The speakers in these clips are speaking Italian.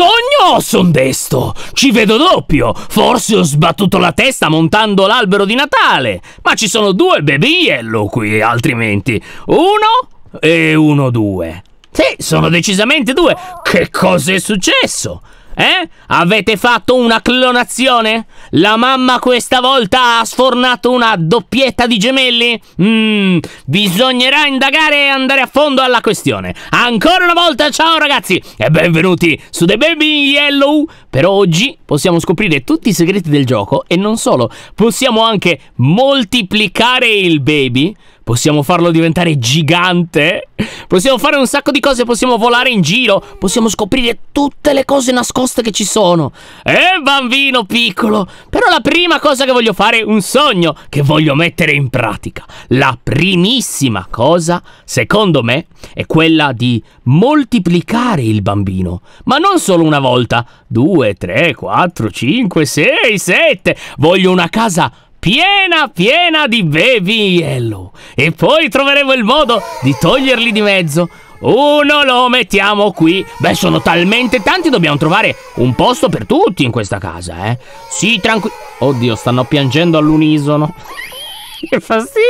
sogno o son desto? Ci vedo doppio. Forse ho sbattuto la testa montando l'albero di Natale. Ma ci sono due baby yellow qui, altrimenti. Uno e uno due. Sì, sono decisamente due. Che cosa è successo? Eh? Avete fatto una clonazione? La mamma questa volta ha sfornato una doppietta di gemelli? Mmm, bisognerà indagare e andare a fondo alla questione. Ancora una volta, ciao ragazzi e benvenuti su The Baby Yellow. Per oggi possiamo scoprire tutti i segreti del gioco e non solo, possiamo anche moltiplicare il baby Possiamo farlo diventare gigante. Possiamo fare un sacco di cose. Possiamo volare in giro. Possiamo scoprire tutte le cose nascoste che ci sono. Eh, bambino piccolo. Però la prima cosa che voglio fare è un sogno che voglio mettere in pratica. La primissima cosa, secondo me, è quella di moltiplicare il bambino. Ma non solo una volta. Due, tre, quattro, cinque, sei, sette. Voglio una casa piena piena di baby yellow. E poi troveremo il modo di toglierli di mezzo. Uno lo mettiamo qui. Beh, sono talmente tanti, dobbiamo trovare un posto per tutti in questa casa, eh. Sì, tranquillo. Oddio, stanno piangendo all'unisono. che fastidio.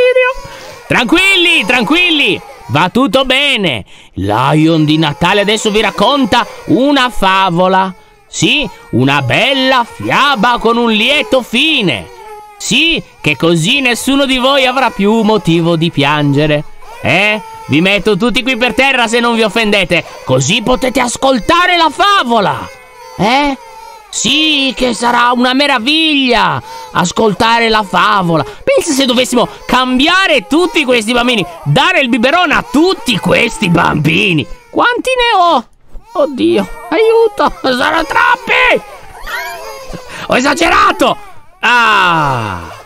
Tranquilli, tranquilli. Va tutto bene. Lion di Natale adesso vi racconta una favola. Sì, una bella fiaba con un lieto fine. Sì, che così nessuno di voi avrà più motivo di piangere. Eh? Vi metto tutti qui per terra se non vi offendete, così potete ascoltare la favola. Eh? Sì, che sarà una meraviglia ascoltare la favola. Pensa se dovessimo cambiare tutti questi bambini, dare il biberone a tutti questi bambini. Quanti ne ho? Oddio, aiuto, sono troppi! Ho esagerato! Ah!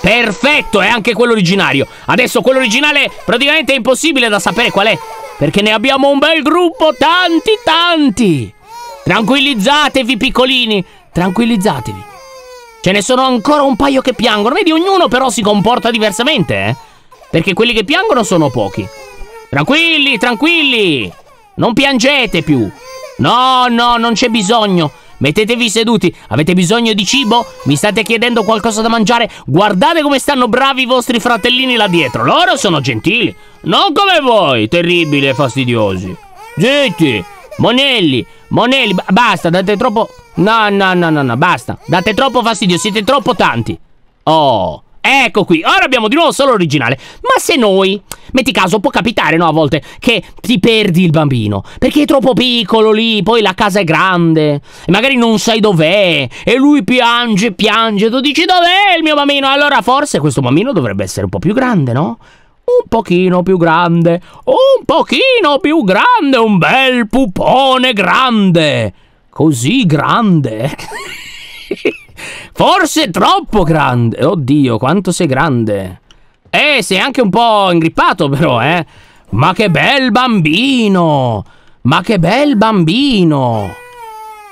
Perfetto, è anche quello originario. Adesso quello originale praticamente è impossibile da sapere qual è. Perché ne abbiamo un bel gruppo, tanti, tanti. Tranquillizzatevi, piccolini. Tranquillizzatevi. Ce ne sono ancora un paio che piangono. Vedi, ognuno però si comporta diversamente, eh? Perché quelli che piangono sono pochi. Tranquilli, tranquilli. Non piangete più. No, no, non c'è bisogno. Mettetevi seduti. Avete bisogno di cibo? Mi state chiedendo qualcosa da mangiare? Guardate come stanno bravi i vostri fratellini là dietro. Loro sono gentili. Non come voi, terribili e fastidiosi. Zitti. Monelli. Monelli. basta, date troppo... No, no, no, no, no, basta. Date troppo fastidio, siete troppo tanti. Oh. Ecco qui, ora abbiamo di nuovo solo l'originale. Ma se noi, metti caso, può capitare, no, a volte, che ti perdi il bambino, perché è troppo piccolo lì, poi la casa è grande, e magari non sai dov'è, e lui piange, piange, tu dici dov'è il mio bambino? Allora forse questo bambino dovrebbe essere un po' più grande, no? Un pochino più grande, un pochino più grande, un bel pupone grande, così grande. Forse troppo grande. Oddio, quanto sei grande. Eh, sei anche un po' ingrippato però, eh. Ma che bel bambino! Ma che bel bambino!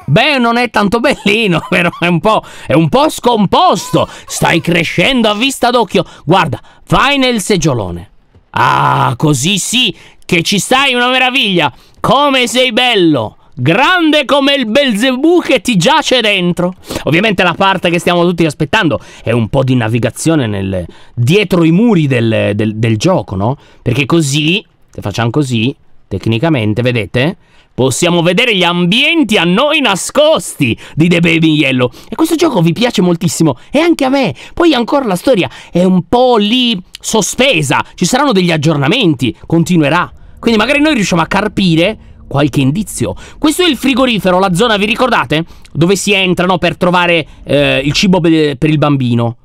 Beh, non è tanto bellino, però è un po', è un po' scomposto. Stai crescendo a vista d'occhio. Guarda, vai nel seggiolone. Ah, così sì, che ci stai una meraviglia. Come sei bello! Grande come il Belzebù che ti giace dentro. Ovviamente la parte che stiamo tutti aspettando è un po' di navigazione nel, dietro i muri del, del, del gioco, no? Perché così, se facciamo così, tecnicamente, vedete? Possiamo vedere gli ambienti a noi nascosti di The Baby Yellow. E questo gioco vi piace moltissimo. E anche a me. Poi ancora la storia è un po' lì sospesa. Ci saranno degli aggiornamenti. Continuerà. Quindi magari noi riusciamo a carpire qualche indizio. Questo è il frigorifero, la zona, vi ricordate? Dove si entrano per trovare eh, il cibo per il bambino.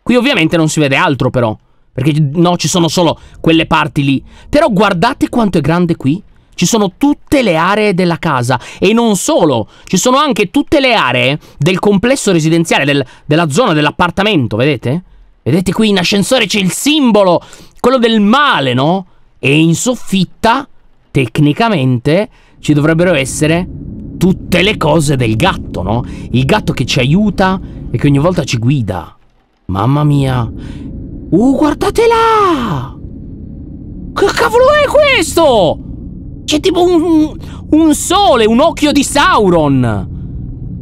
Qui ovviamente non si vede altro però, perché no, ci sono solo quelle parti lì. Però guardate quanto è grande qui. Ci sono tutte le aree della casa e non solo, ci sono anche tutte le aree del complesso residenziale, del, della zona dell'appartamento, vedete? Vedete qui in ascensore c'è il simbolo, quello del male, no? E in soffitta tecnicamente ci dovrebbero essere tutte le cose del gatto, no? Il gatto che ci aiuta e che ogni volta ci guida. Mamma mia. Uh, guardate là! Che cavolo è questo? C'è tipo un, un sole, un occhio di Sauron.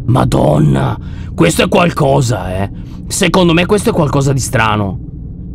Madonna, questo è qualcosa, eh. Secondo me questo è qualcosa di strano.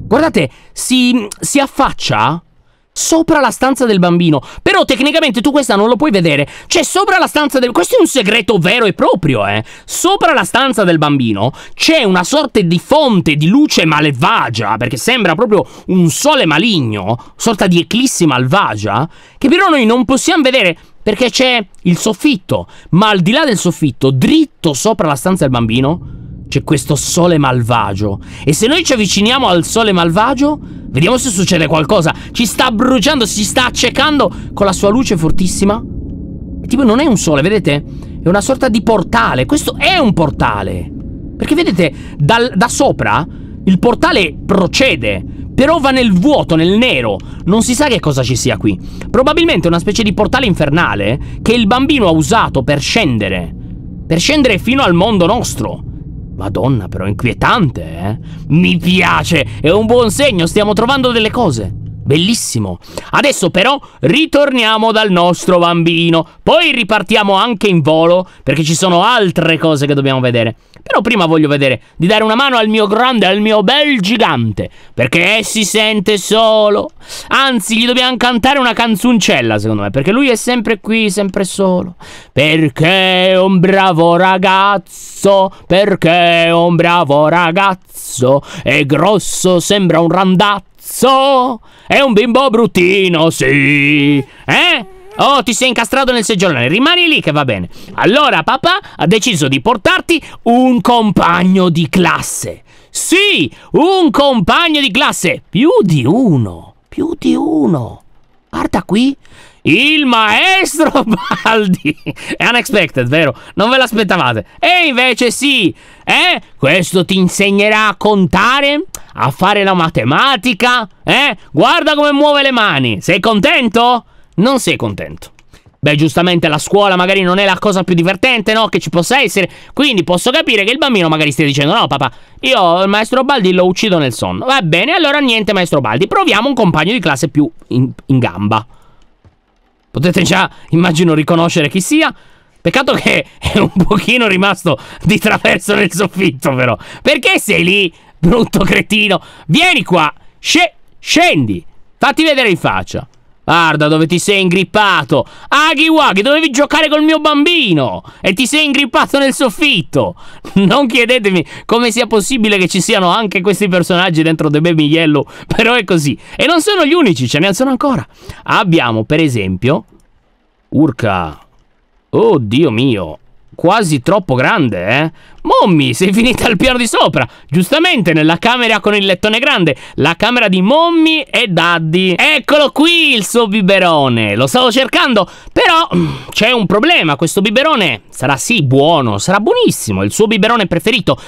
Guardate, si, si affaccia sopra la stanza del bambino. Però tecnicamente tu questa non lo puoi vedere. C'è sopra la stanza del... Questo è un segreto vero e proprio, eh. Sopra la stanza del bambino c'è una sorta di fonte di luce malvagia, perché sembra proprio un sole maligno, sorta di eclissi malvagia, che però noi non possiamo vedere perché c'è il soffitto. Ma al di là del soffitto, dritto sopra la stanza del bambino, c'è questo sole malvagio. E se noi ci avviciniamo al sole malvagio, vediamo se succede qualcosa. Ci sta bruciando, si sta accecando con la sua luce fortissima. E tipo non è un sole, vedete? È una sorta di portale. Questo è un portale. Perché vedete, dal, da sopra il portale procede, però va nel vuoto, nel nero. Non si sa che cosa ci sia qui. Probabilmente una specie di portale infernale che il bambino ha usato per scendere. Per scendere fino al mondo nostro. Madonna, però inquietante, eh? Mi piace, è un buon segno, stiamo trovando delle cose. Bellissimo. Adesso però ritorniamo dal nostro bambino. Poi ripartiamo anche in volo perché ci sono altre cose che dobbiamo vedere. Però prima voglio vedere di dare una mano al mio grande, al mio bel gigante. Perché si sente solo. Anzi, gli dobbiamo cantare una canzoncella, secondo me. Perché lui è sempre qui, sempre solo. Perché è un bravo ragazzo. Perché è un bravo ragazzo. È grosso, sembra un randazzo. È un bimbo bruttino, sì. Eh? Oh, ti sei incastrato nel seggiolone, rimani lì che va bene. Allora papà ha deciso di portarti un compagno di classe. Sì, un compagno di classe. Più di uno, più di uno. Guarda qui. Il maestro Baldi! È unexpected, vero? Non ve l'aspettavate. E invece sì, eh? Questo ti insegnerà a contare, a fare la matematica, eh? Guarda come muove le mani. Sei contento? non sei contento. Beh, giustamente la scuola magari non è la cosa più divertente, no? Che ci possa essere. Quindi posso capire che il bambino magari stia dicendo: No, papà, io il maestro Baldi lo uccido nel sonno. Va bene, allora niente, maestro Baldi. Proviamo un compagno di classe più in, in gamba. Potete già, immagino, riconoscere chi sia. Peccato che è un pochino rimasto di traverso nel soffitto, però. Perché sei lì, brutto cretino? Vieni qua, sce scendi, fatti vedere in faccia. Guarda dove ti sei ingrippato. Aghi Waghi, dovevi giocare col mio bambino. E ti sei ingrippato nel soffitto. Non chiedetemi come sia possibile che ci siano anche questi personaggi dentro The Baby Yellow. Però è così. E non sono gli unici, ce ne sono ancora. Abbiamo, per esempio... Urca. Oh, Dio mio quasi troppo grande, eh? Mommy, sei finita al piano di sopra. Giustamente, nella camera con il lettone grande. La camera di Mommy e Daddy. Eccolo qui il suo biberone. Lo stavo cercando, però c'è un problema. Questo biberone sarà sì buono, sarà buonissimo, il suo biberone preferito.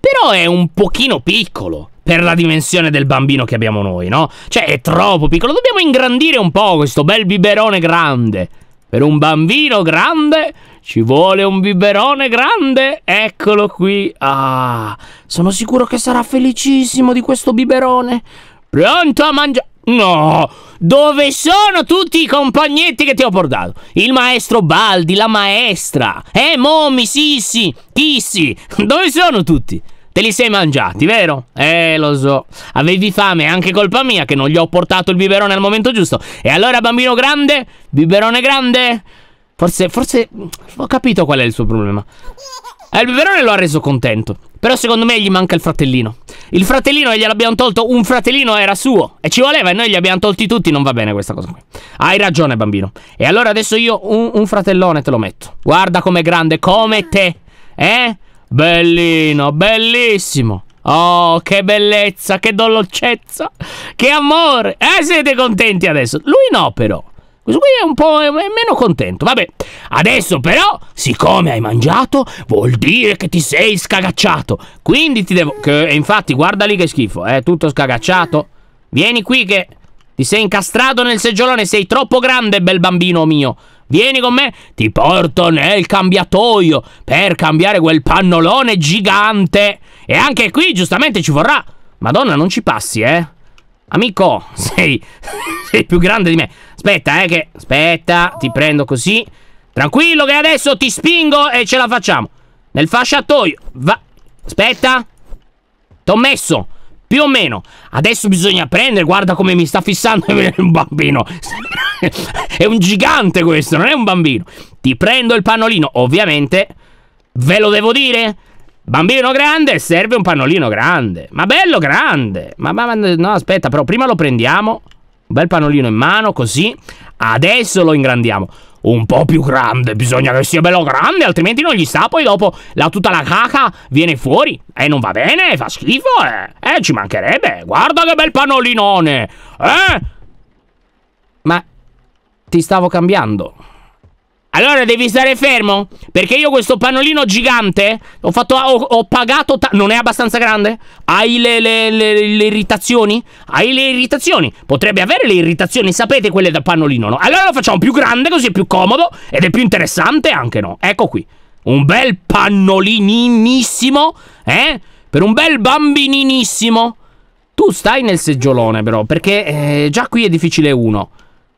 Però è un pochino piccolo per la dimensione del bambino che abbiamo noi, no? Cioè, è troppo piccolo. Dobbiamo ingrandire un po' questo bel biberone grande. Per un bambino grande ci vuole un biberone grande. Eccolo qui. Ah, sono sicuro che sarà felicissimo di questo biberone. Pronto a mangiare? No! Dove sono tutti i compagnetti che ti ho portato? Il maestro Baldi, la maestra. Eh, Mommy, Sissi, Kissy. Dove sono tutti? Te li sei mangiati, vero? Eh, lo so. Avevi fame, è anche colpa mia che non gli ho portato il biberone al momento giusto. E allora, bambino grande? Biberone grande? Forse, forse ho capito qual è il suo problema. Eh, il biberone lo ha reso contento. Però secondo me gli manca il fratellino. Il fratellino gliel'abbiamo tolto, un fratellino era suo. E ci voleva e noi gli abbiamo tolti tutti. Non va bene questa cosa qui. Hai ragione, bambino. E allora adesso io un, un fratellone te lo metto. Guarda com'è grande, come te. Eh? Bellino, bellissimo. Oh, che bellezza, che dolcezza, che amore. Eh, siete contenti adesso? Lui no, però. Questo qui è un po' è meno contento. Vabbè, adesso però, siccome hai mangiato, vuol dire che ti sei scagacciato. Quindi ti devo... Che, infatti, guarda lì che schifo, è eh, tutto scagacciato. Vieni qui che ti sei incastrato nel seggiolone, sei troppo grande, bel bambino mio. Vieni con me, ti porto nel cambiatoio per cambiare quel pannolone gigante. E anche qui, giustamente, ci vorrà... Madonna, non ci passi, eh? Amico, sei, sei più grande di me. Aspetta, eh, che... Aspetta, ti prendo così. Tranquillo che adesso ti spingo e ce la facciamo. Nel fasciatoio. Va... Aspetta. T'ho messo. Più o meno. Adesso bisogna prendere, guarda come mi sta fissando un bambino. è un gigante questo, non è un bambino. Ti prendo il pannolino, ovviamente. Ve lo devo dire? Bambino grande, serve un pannolino grande. Ma bello grande. Ma, ma, no, aspetta, però prima lo prendiamo. Un bel pannolino in mano, così. Adesso lo ingrandiamo un po' più grande. Bisogna che sia bello grande, altrimenti non gli sta. Poi dopo la, tutta la caca viene fuori. E non va bene, fa schifo. Eh, eh ci mancherebbe. Guarda che bel pannolinone. Eh? Ti stavo cambiando. Allora devi stare fermo? Perché io questo pannolino gigante ho fatto. Ho, ho pagato. non è abbastanza grande? Hai le, le, le, le, irritazioni? Hai le irritazioni? Potrebbe avere le irritazioni, sapete quelle del pannolino, no? Allora lo facciamo più grande, così è più comodo ed è più interessante anche, no? Ecco qui. Un bel pannolinissimo, eh? Per un bel bambininissimo. Tu stai nel seggiolone, però, perché eh, già qui è difficile uno.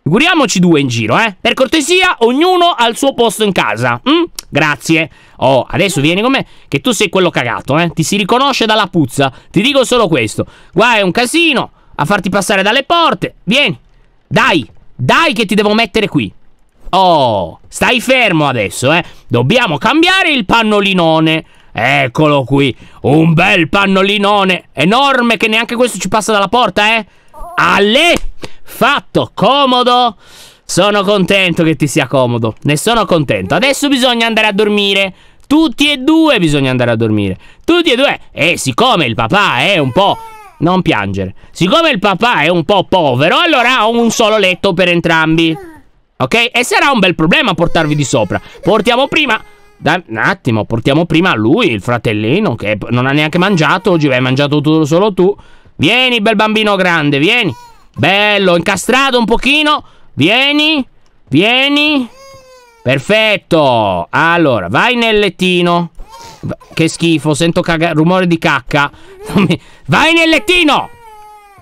Figuriamoci due in giro, eh? Per cortesia, ognuno al suo posto in casa. Mm? Grazie. Oh, adesso vieni con me, che tu sei quello cagato, eh? Ti si riconosce dalla puzza. Ti dico solo questo. Qua è un casino a farti passare dalle porte. Vieni. Dai, dai che ti devo mettere qui. Oh, stai fermo adesso, eh? Dobbiamo cambiare il pannolinone. Eccolo qui, un bel pannolinone enorme che neanche questo ci passa dalla porta, eh? Alle! Fatto, comodo. Sono contento che ti sia comodo. Ne sono contento. Adesso bisogna andare a dormire. Tutti e due bisogna andare a dormire. Tutti e due. E siccome il papà è un po'... Non piangere. Siccome il papà è un po' povero, allora ha un solo letto per entrambi. Ok? E sarà un bel problema portarvi di sopra. Portiamo prima... Da, un attimo, portiamo prima lui, il fratellino, che non ha neanche mangiato. Oggi hai mangiato tu, solo tu. Vieni, bel bambino grande, vieni. Bello, incastrato un pochino. Vieni, vieni. Perfetto. Allora, vai nel lettino. Che schifo, sento rumore di cacca. Vai nel lettino!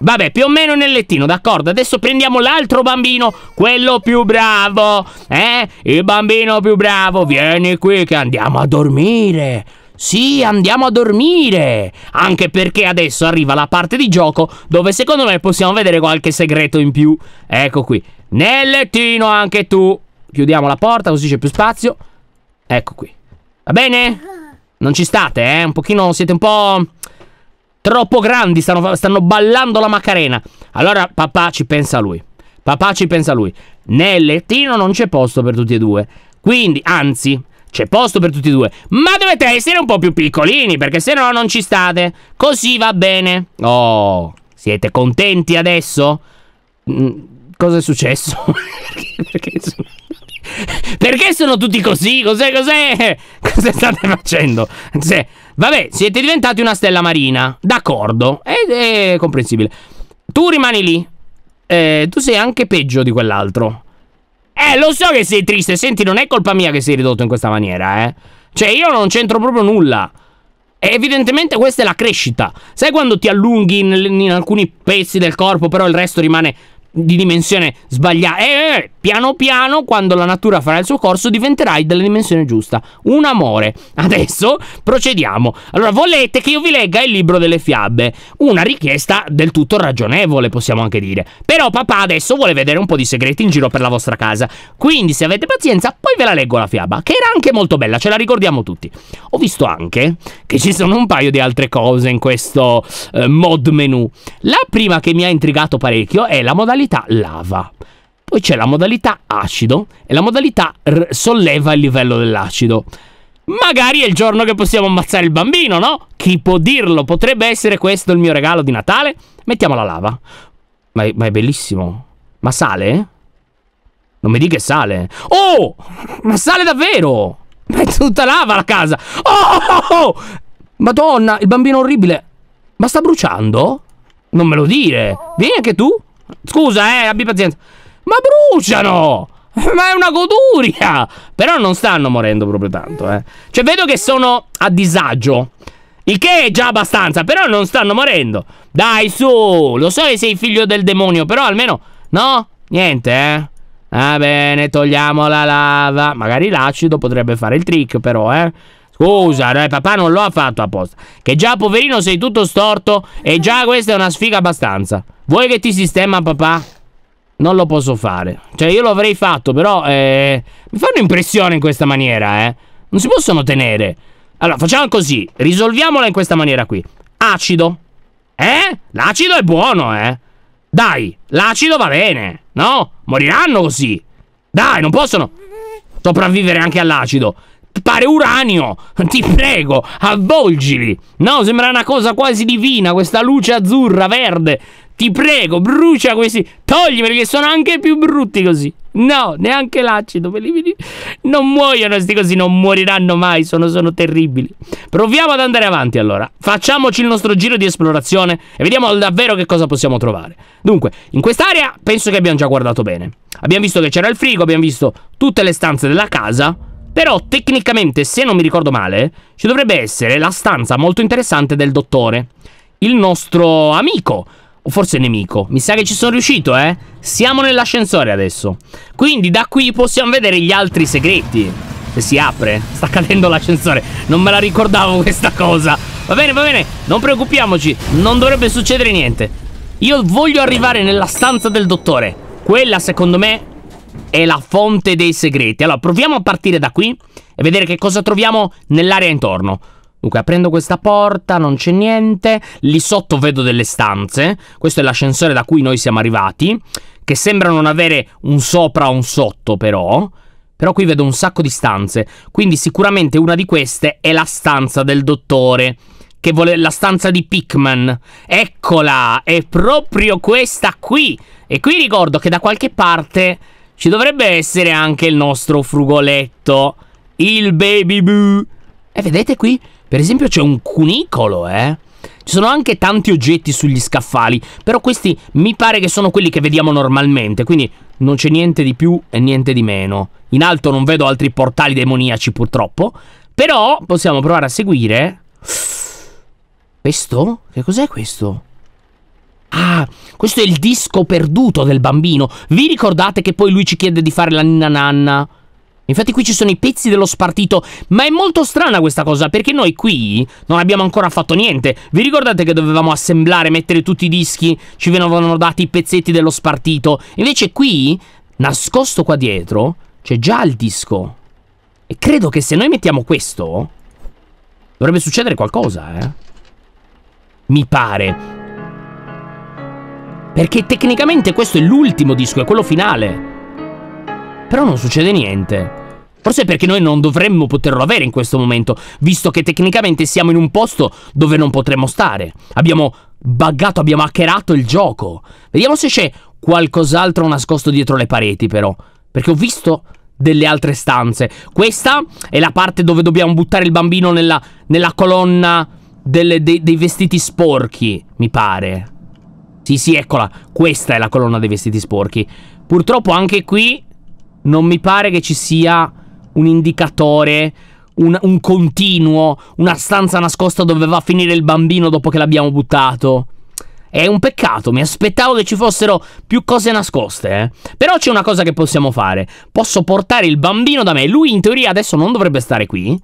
Vabbè, più o meno nel lettino, d'accordo? Adesso prendiamo l'altro bambino, quello più bravo. Eh? Il bambino più bravo. Vieni qui che andiamo a dormire. Sì, andiamo a dormire! Anche perché adesso arriva la parte di gioco dove secondo me possiamo vedere qualche segreto in più. Ecco qui. Nel lettino anche tu. Chiudiamo la porta così c'è più spazio. Ecco qui. Va bene? Non ci state, eh? Un pochino siete un po' troppo grandi, stanno, stanno ballando la Macarena. Allora papà ci pensa lui. Papà ci pensa lui. Nel lettino non c'è posto per tutti e due. Quindi, anzi, c'è posto per tutti e due. Ma dovete essere un po' più piccolini, perché se no non ci state. Così va bene. Oh, siete contenti adesso? Mm, cosa è successo? perché, sono... perché sono tutti così? Cos'è, cos'è? Cosa state facendo? Se... Vabbè, siete diventati una stella marina. D'accordo. Ed è comprensibile. Tu rimani lì. Eh, tu sei anche peggio di quell'altro. Eh, lo so che sei triste. Senti, non è colpa mia che sei ridotto in questa maniera, eh. Cioè, io non c'entro proprio nulla. E evidentemente questa è la crescita. Sai quando ti allunghi in, in alcuni pezzi del corpo, però il resto rimane di dimensione sbagliata. Eh, eh, piano piano, quando la natura farà il suo corso, diventerai della dimensione giusta. Un amore. Adesso procediamo. Allora, volete che io vi legga il libro delle fiabe? Una richiesta del tutto ragionevole, possiamo anche dire. Però papà adesso vuole vedere un po' di segreti in giro per la vostra casa. Quindi, se avete pazienza, poi ve la leggo la fiaba, che era anche molto bella, ce la ricordiamo tutti. Ho visto anche che ci sono un paio di altre cose in questo eh, mod menu. La prima che mi ha intrigato parecchio è la modalità modalità lava. Poi c'è la modalità acido e la modalità solleva il livello dell'acido. Magari è il giorno che possiamo ammazzare il bambino, no? Chi può dirlo? Potrebbe essere questo il mio regalo di Natale? Mettiamo la lava. Ma è, ma è bellissimo. Ma sale? Non mi dica sale. Oh! Ma sale davvero! Ma è tutta lava la casa! Oh! Madonna, il bambino orribile! Ma sta bruciando? Non me lo dire! Vieni anche tu! Scusa, eh, abbi pazienza. Ma bruciano! Ma è una goduria! Però non stanno morendo proprio tanto, eh. Cioè, vedo che sono a disagio. Il che è già abbastanza, però non stanno morendo. Dai, su, lo so che sei figlio del demonio, però almeno... No? Niente, eh? Va bene, togliamo la lava. Magari l'acido potrebbe fare il trick, però, eh? Scusa, dai, papà non lo ha fatto apposta. Che già, poverino, sei tutto storto e già questa è una sfiga abbastanza. Vuoi che ti sistema, papà? Non lo posso fare. Cioè, io lo avrei fatto, però... Eh, mi fa un'impressione in questa maniera, eh? Non si possono tenere. Allora, facciamo così. Risolviamola in questa maniera qui. Acido. Eh? L'acido è buono, eh? Dai, l'acido va bene. No? Moriranno così. Dai, non possono sopravvivere anche all'acido. Pare uranio. Ti prego, avvolgili. No, sembra una cosa quasi divina, questa luce azzurra, verde. Ti prego, brucia questi. Toglimeli che sono anche più brutti così. No, neanche l'acido. Non muoiono questi così, non moriranno mai. Sono, sono terribili. Proviamo ad andare avanti allora. Facciamoci il nostro giro di esplorazione e vediamo davvero che cosa possiamo trovare. Dunque, in quest'area penso che abbiamo già guardato bene. Abbiamo visto che c'era il frigo, abbiamo visto tutte le stanze della casa. Però tecnicamente, se non mi ricordo male, ci dovrebbe essere la stanza molto interessante del dottore. Il nostro amico o forse nemico. Mi sa che ci sono riuscito, eh? Siamo nell'ascensore adesso. Quindi da qui possiamo vedere gli altri segreti. Se si apre, sta cadendo l'ascensore. Non me la ricordavo questa cosa. Va bene, va bene, non preoccupiamoci. Non dovrebbe succedere niente. Io voglio arrivare nella stanza del dottore. Quella, secondo me, è la fonte dei segreti. Allora, proviamo a partire da qui e vedere che cosa troviamo nell'area intorno. Dunque, aprendo questa porta non c'è niente. Lì sotto vedo delle stanze. Questo è l'ascensore da cui noi siamo arrivati. Che sembra non avere un sopra o un sotto, però. Però qui vedo un sacco di stanze. Quindi sicuramente una di queste è la stanza del dottore. Che vuole la stanza di Pikman. Eccola! È proprio questa qui. E qui ricordo che da qualche parte ci dovrebbe essere anche il nostro frugoletto. Il baby boo. E vedete qui? Per esempio c'è un cunicolo, eh? Ci sono anche tanti oggetti sugli scaffali, però questi mi pare che sono quelli che vediamo normalmente, quindi non c'è niente di più e niente di meno. In alto non vedo altri portali demoniaci purtroppo, però possiamo provare a seguire... Questo? Che cos'è questo? Ah, questo è il disco perduto del bambino. Vi ricordate che poi lui ci chiede di fare la ninna nanna? Infatti qui ci sono i pezzi dello spartito, ma è molto strana questa cosa perché noi qui non abbiamo ancora fatto niente. Vi ricordate che dovevamo assemblare, mettere tutti i dischi, ci venivano dati i pezzetti dello spartito? Invece qui, nascosto qua dietro, c'è già il disco. E credo che se noi mettiamo questo, dovrebbe succedere qualcosa, eh? Mi pare. Perché tecnicamente questo è l'ultimo disco, è quello finale. Però non succede niente. Forse perché noi non dovremmo poterlo avere in questo momento, visto che tecnicamente siamo in un posto dove non potremmo stare. Abbiamo buggato, abbiamo hackerato il gioco. Vediamo se c'è qualcos'altro nascosto dietro le pareti, però. Perché ho visto delle altre stanze. Questa è la parte dove dobbiamo buttare il bambino nella, nella colonna delle, dei, dei vestiti sporchi, mi pare. Sì, sì, eccola. Questa è la colonna dei vestiti sporchi. Purtroppo anche qui non mi pare che ci sia un indicatore, un, un continuo, una stanza nascosta dove va a finire il bambino dopo che l'abbiamo buttato. È un peccato, mi aspettavo che ci fossero più cose nascoste, eh. Però c'è una cosa che possiamo fare. Posso portare il bambino da me. Lui in teoria adesso non dovrebbe stare qui.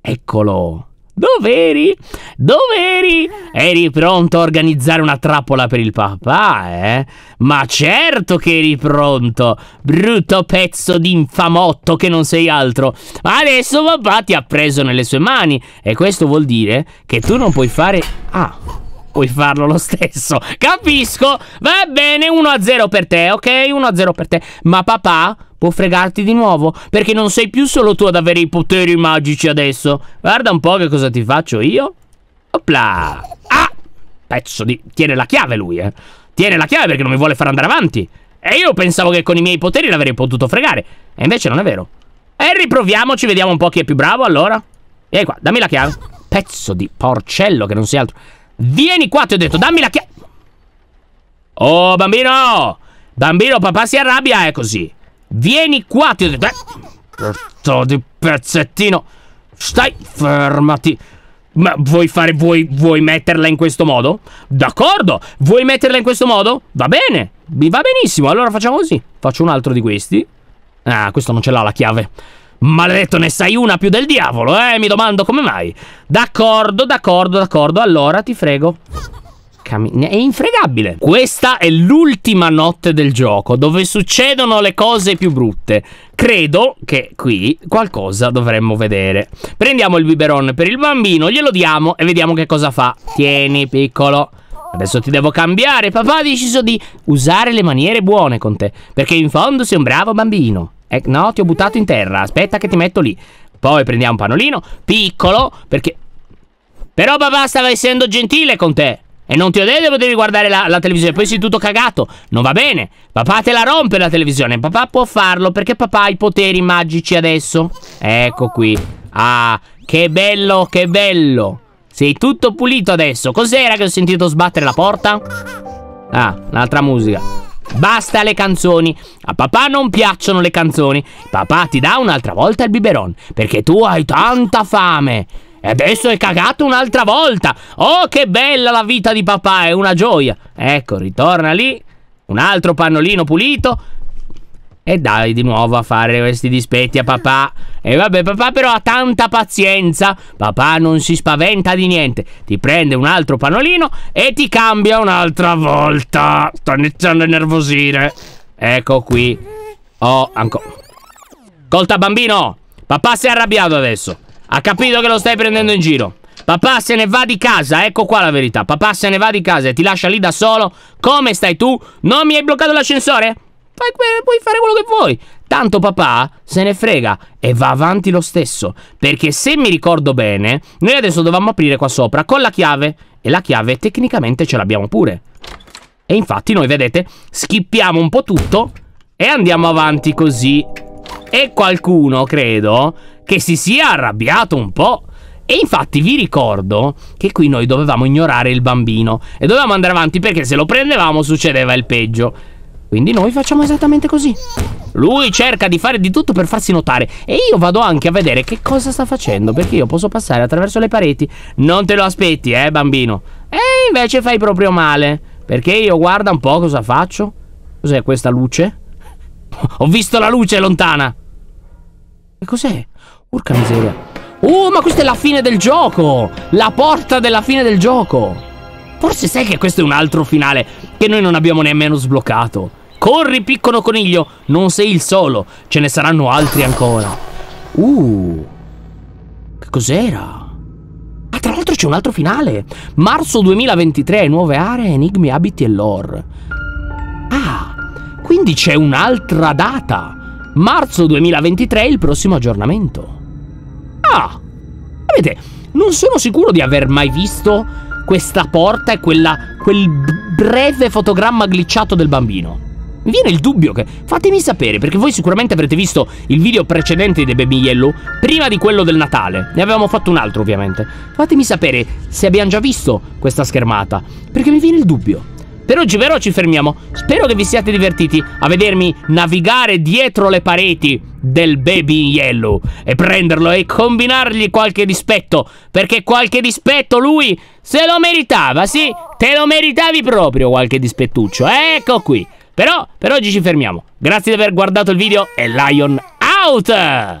Eccolo. Dov'eri? Dov'eri? Eri pronto a organizzare una trappola per il papà, eh? Ma certo che eri pronto, brutto pezzo di infamotto che non sei altro. Adesso papà ti ha preso nelle sue mani e questo vuol dire che tu non puoi fare... Ah, puoi farlo lo stesso. Capisco. Va bene, 1-0 per te, ok? 1-0 per te. Ma papà può fregarti di nuovo, perché non sei più solo tu ad avere i poteri magici adesso. Guarda un po' che cosa ti faccio io. Opla! Ah! Pezzo di... Tiene la chiave lui, eh. Tiene la chiave perché non mi vuole far andare avanti. E io pensavo che con i miei poteri l'avrei potuto fregare. E invece non è vero. E riproviamoci, vediamo un po' chi è più bravo allora. Vieni qua, dammi la chiave. Pezzo di porcello che non sei altro. Vieni qua, ti ho detto, dammi la chiave. Oh, bambino! Bambino, papà si arrabbia, è così. Vieni qua, ti ho detto. Eh, di pezzettino. Stai, fermati. Ma vuoi fare, vuoi, vuoi metterla in questo modo? D'accordo, vuoi metterla in questo modo? Va bene, mi va benissimo, allora facciamo così. Faccio un altro di questi. Ah, questo non ce l'ha la chiave. Maledetto, ne sai una più del diavolo, eh? Mi domando come mai. D'accordo, d'accordo, d'accordo, allora ti frego. È infregabile. Questa è l'ultima notte del gioco, dove succedono le cose più brutte. Credo che qui qualcosa dovremmo vedere. Prendiamo il biberon per il bambino, glielo diamo e vediamo che cosa fa. Tieni, piccolo. Adesso ti devo cambiare. Papà ha deciso di usare le maniere buone con te. Perché in fondo sei un bravo bambino. Eh, no, ti ho buttato in terra. Aspetta che ti metto lì. Poi prendiamo un pannolino piccolo. Perché... Però papà stava essendo gentile con te. E non ti ho detto che potevi guardare la, la, televisione, poi sei tutto cagato. Non va bene. Papà te la rompe la televisione. Papà può farlo perché papà ha i poteri magici adesso. Ecco qui. Ah, che bello, che bello. Sei tutto pulito adesso. Cos'era che ho sentito sbattere la porta? Ah, un'altra musica. Basta le canzoni. A papà non piacciono le canzoni. Papà ti dà un'altra volta il biberon. Perché tu hai tanta fame. E adesso è cagato un'altra volta. Oh, che bella la vita di papà, è una gioia. Ecco, ritorna lì. Un altro pannolino pulito. E dai di nuovo a fare questi dispetti a papà. E vabbè, papà però ha tanta pazienza. Papà non si spaventa di niente. Ti prende un altro pannolino e ti cambia un'altra volta. Sto iniziando a nervosire. Ecco qui. Oh, ancora. Colta bambino. Papà si è arrabbiato adesso. Ha capito che lo stai prendendo in giro. Papà se ne va di casa, ecco qua la verità. Papà se ne va di casa e ti lascia lì da solo. Come stai tu? Non mi hai bloccato l'ascensore? Puoi fare quello che vuoi. Tanto papà se ne frega e va avanti lo stesso. Perché se mi ricordo bene, noi adesso dovevamo aprire qua sopra con la chiave. E la chiave tecnicamente ce l'abbiamo pure. E infatti noi, vedete, schippiamo un po' tutto e andiamo avanti così. E qualcuno, credo, che si sia arrabbiato un po'. E infatti vi ricordo che qui noi dovevamo ignorare il bambino e dovevamo andare avanti perché se lo prendevamo succedeva il peggio. Quindi noi facciamo esattamente così. Lui cerca di fare di tutto per farsi notare e io vado anche a vedere che cosa sta facendo perché io posso passare attraverso le pareti. Non te lo aspetti, eh, bambino. E invece fai proprio male perché io guarda un po' cosa faccio. Cos'è questa luce? Ho visto la luce lontana. Che cos'è? Porca miseria. Oh, ma questa è la fine del gioco! La porta della fine del gioco! Forse sai che questo è un altro finale che noi non abbiamo nemmeno sbloccato. Corri, piccolo coniglio! Non sei il solo, ce ne saranno altri ancora. Uh, che cos'era? Ah, tra l'altro c'è un altro finale. Marzo 2023, nuove aree, enigmi, abiti e lore. Ah, quindi c'è un'altra data. Marzo 2023 il prossimo aggiornamento. Ah! Vedete, non sono sicuro di aver mai visto questa porta e quella, quel breve fotogramma glitchato del bambino. Mi viene il dubbio che... Fatemi sapere, perché voi sicuramente avrete visto il video precedente di Baby Yellow prima di quello del Natale. Ne avevamo fatto un altro, ovviamente. Fatemi sapere se abbiamo già visto questa schermata, perché mi viene il dubbio. Per oggi però ci fermiamo. Spero che vi siate divertiti a vedermi navigare dietro le pareti del baby yellow e prenderlo e combinargli qualche dispetto. Perché qualche dispetto lui se lo meritava, sì? Te lo meritavi proprio qualche dispettuccio. Ecco qui. Però per oggi ci fermiamo. Grazie di aver guardato il video e Lion out!